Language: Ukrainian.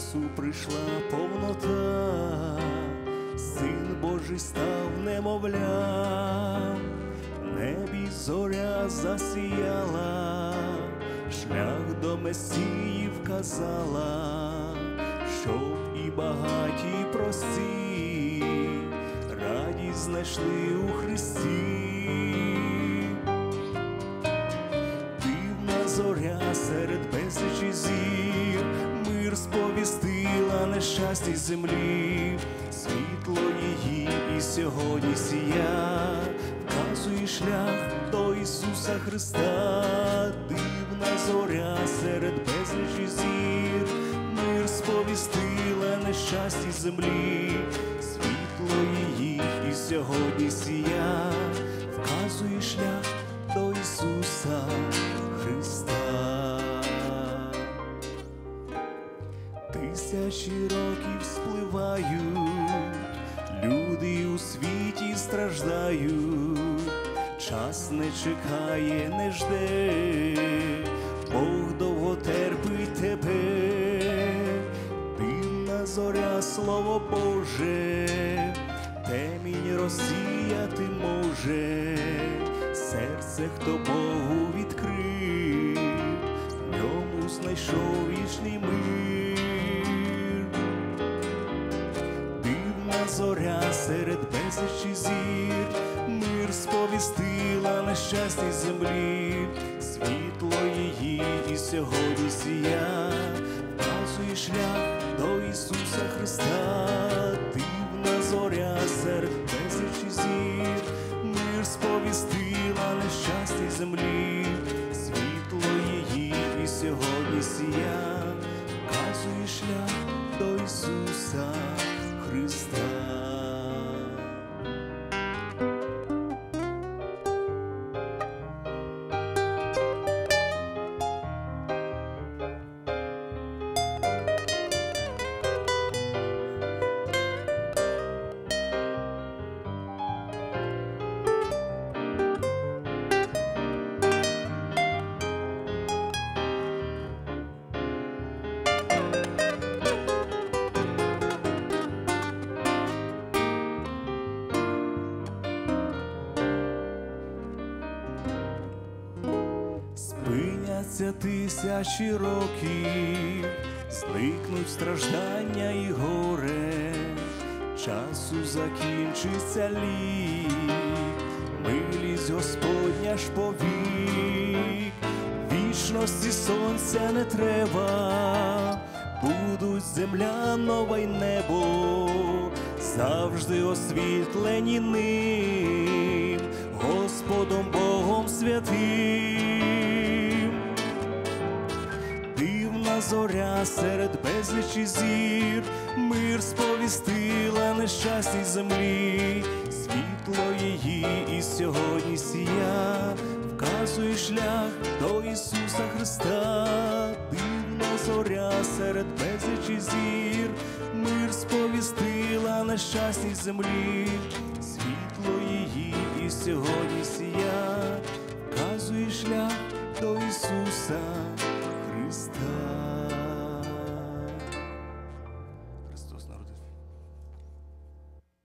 часу прийшла повнота, син Божий став немовля, в небі зоря засіяла, шлях до Месії вказала, щоб і багаті, і прості, радість знайшли у Христі. Дивна зоря серед нещасті землі, світло її і сьогодні сія, вказує шлях до Ісуса Христа, дивна зоря серед безлічі зір, мир сповістила нещасті землі, світло її і сьогодні сія, вказує шлях до Ісуса Тисячі років спливають, люди у світі страждають, час не чекає, не жде, Бог довго терпить тебе, дивна зоря, слово Боже, темінь розсіяти може, серце, хто Богу відкрив, в ньому знайшов вічний мир. Зоря серед безлічі зір, мир сповістила нещасній землі, світло її і сьогодні сія, вказує шлях до Ісуса Христа, дивна зоря серед безлічі зір, мир сповістила нещасній землі, світло її і сьогодні сія, вказує шлях до Ісуса Христа. Спиняться тисячі років, зникнуть страждання і горе, часу закінчиться лік, милість Господня ж повік, вічності сонця не треба, будуть земля нова й небо, завжди освітлені ним, Господом Богом святим. Зоря серед безлічі зір, мир сповістила нещасній землі, світло її і сьогодні сія, вказує шлях до Ісуса Христа, дивна зоря серед безлічі зір, мир сповістила нещасній землі, світло її і сьогодні сія, вказує шлях до Ісуса Христа.